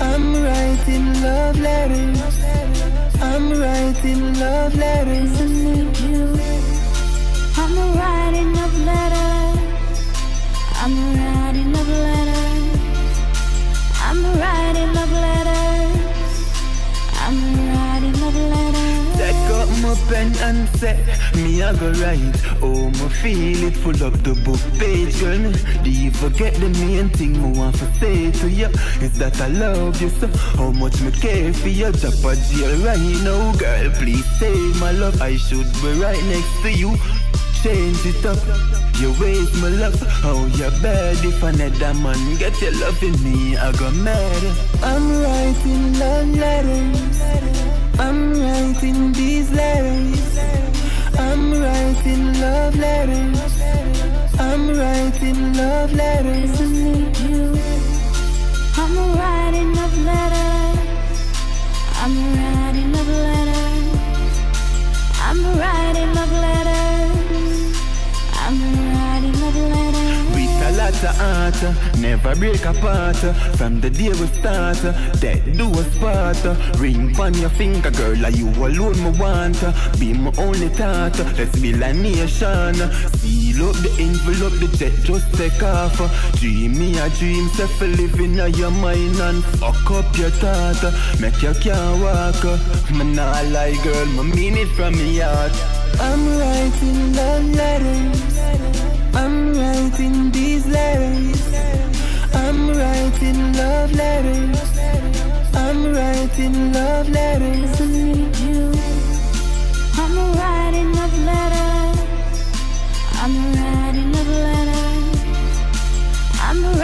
I'm writing love letters. I'm writing love letters. Need you. I'm writing love letters. I'm writing pen and set me I go write. Oh, my feel it full up the book page, girl me Do you forget the main thing me want to say to you Is that I love you so How much me care for you Drop a jail right now, girl Please save my love. I should be right next to you. Change it up. You ways, my love. Oh, you're bad if another man get your love in me? I go mad. I'm writing love letters. I'm writing these letters. I'm writing love letters. I'm writing love letters. Lot of heart, never break apart. From the day we start, that do us part. Ring on your finger, girl, are you alone me want? Be my only thought. Let's build a nation. Seal up the envelope, the jet just take off. Dream me a dream, say for living in your mind and fuck up your thought. Make you can't walk. Me nah lie, girl, me mean it from me heart. I'm writing writing love letters. I'm writing love letters. To need. I'm writing love letters. I'm writing love letters. I'm